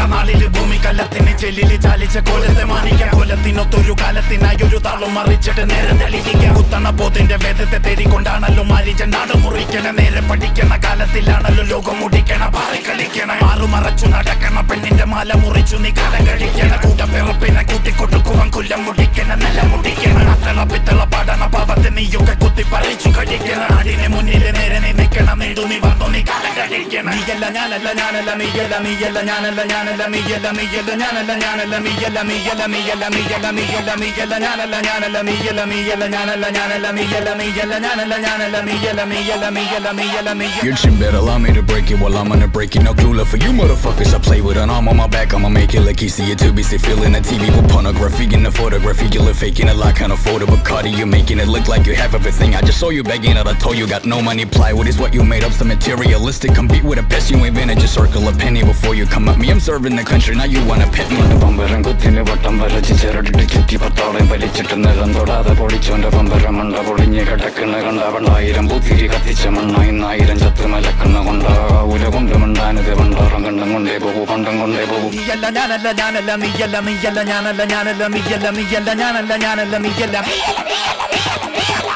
ജനിക്കണ നാളിൽ ഭൂമി കല്ലത്തിന് ചെല്ലിൽ ചാലിച്ച കൊലത്തെ മാനിക്ക കൊലത്തിനൊത്തൊരു കാലത്തിനായി ഒരു താളം മറിച്ചിട്ട് നേരം തെളിയിക്ക. കുത്തണ പോത്തിന്റെ വേദത്തെ തേടിക്കൊണ്ടാണല്ലോ മാരിച്ചണ്ടാട് മുറിക്കണ. നേരെ പഠിക്കണ കാലത്തിലാണല്ലോ ലോകം മുടിക്കണ. പാറി കളിക്കണ. മാറു മറച്ചു നടക്കണ പെണ്ണിന്റെ മാല മുറിച്ചു നീ കാലം കഴിക്കണ. കൂട്ടപ്പിറപ്പിനെ കൂട്ടിക്കൊടുക്കുവാൻ കൊല്ലം മുടിക്കണ. Your chin better allow me to break it while I'm gonna break it. No clue for you motherfuckers. I play with an arm on my back, I'ma make it like you see it to be. Feeling the TV with pornography in the photography. You look faking a lot, can't afford a Bacardi. You're making it look like you have everything. I just saw you begging and I told you got no money. Plywood is what you made up, some materialistic. Compete with the best, you ain't been just circle a penny before you come at me. I'm serving the country, now you wanna pet me. പമ്പരം കുത്തിന് വട്ടം വരച്ച് ചിരടിട്ട് ചുറ്റി പത്താളം വലിച്ചിട്ട് നിലം തൊടാതെ പൊടിച്ചോന്റെ പമ്പരം മണ്ട പൊളിഞ്ഞ് കിടക്കുന്ന കണ്ട പണ്ടായിരം പൂത്തിരി കത്തിച്ച മണ്ണ ഇന്നായിരം ചത്ത് മലക്കുന്ന കൊണ്ടാവൂല കൊണ്ട് മണ്ടാനത് പണ്ടാറം കണ്ടും കൊണ്ടേ പോകു പണ്ടം കൊണ്ടേ പോകു നീയല്ല ഞാനല്ല ഞാനല്ല നീയല്ല നീയല്ല ഞാനല്ല ഞാനല്ല നീയല്ല നീയല്ല ഞാനല്ല ഞാനല്ല നീയല്ല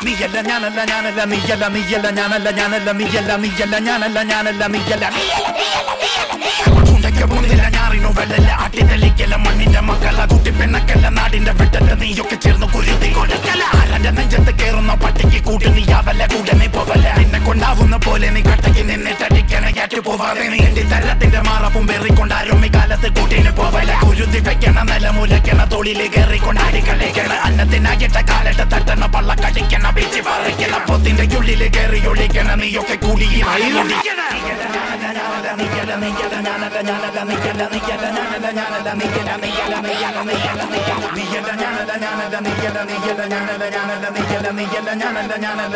നീയല്ല ഞാനല്ല ഞാനല്ല നീയല്ല മിയല്ല ഞാനല്ല ഞാനല്ല നീയല്ല മിയല്ല ഞാനല്ല ഞാനല്ല നീയല്ല. ചുണ്ടയ്ക്ക് പോകുന്നില്ല ഞാറിനു വെള്ളല്ല. ആട്ടിത്തെളിക്കല മണ്ണിന്റെ മക്കള കുട്ടി പെണ്ണക്കല്ല നാടിന്റെ വിട്ടത്ത് നീയൊക്കെ ചേർന്ന് കുരുതി കൊടുക്കല. ആരന്റെ നെഞ്ചത്ത് കേറുന്ന പട്ടിക്ക് കൂട്ടി നീ അവല്ല കൂടെ പോവല്ല. നിന്നെ കൊണ്ടാവുന്ന പോലെ നീ കട്ടയ്ക്ക് നിന്നിട്ടടിക്കണ കാറ്റ് പോവാതെ നീ എന്റെ തരത്തിന്റെ മാറപ്പും വെറിക്കൊണ്ടാരും കാലത്ത് കൂട്ടിന് പോവല. കുരുതി വെക്കണ നിലമുലക്കണ തൊഴിൽ കയറിക്കൊണ്ടാടി കളിക്കണ. അന്നത്തിനായിട്ട കാലത്ത് തട്ടണ പള്ള കടിക്കണ പിച്ചി പറിക്കണ പൊത്തിന്റെ ഉള്ളിൽ കയറി ഒളിക്കണ നീയൊക്കെ കൂടി ഞാനല്ല ഞാനല്ല